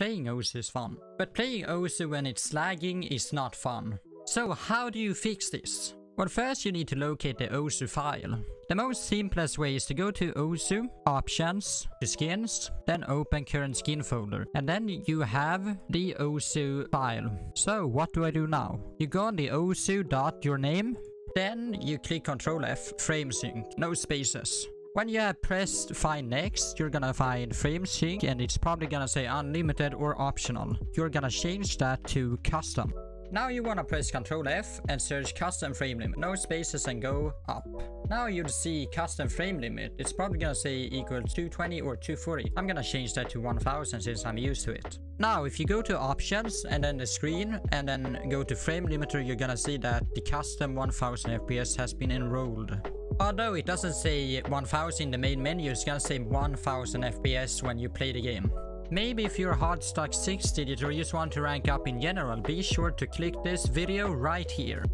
playing OSU is fun. But playing OSU when it's lagging is not fun. So how do you fix this? Well, first you need to locate the OSU file. The most simplest way is to go to OSU, Options, to Skins, then open current skin folder. And then you have the OSU file. So what do I do now? You go on the OSU.yourname, then you click Ctrl F, frame sync, no spaces. When you pressed find next, you're gonna find frame sync and it's probably gonna say unlimited or optional. You're gonna change that to custom. Now you wanna press Ctrl F and search custom frame limit, no spaces and go up. Now you'll see custom frame limit. It's probably gonna say equal 220 or 240. I'm gonna change that to 1000 since I'm used to it. Now if you go to options and then the screen and then go to frame limiter, you're gonna see that the custom 1000 FPS has been enrolled. Although it doesn't say 1000 in the main menu, it's gonna say 1000 FPS when you play the game. Maybe if you're hard stuck 6 digit or just want to rank up in general, be sure to click this video right here.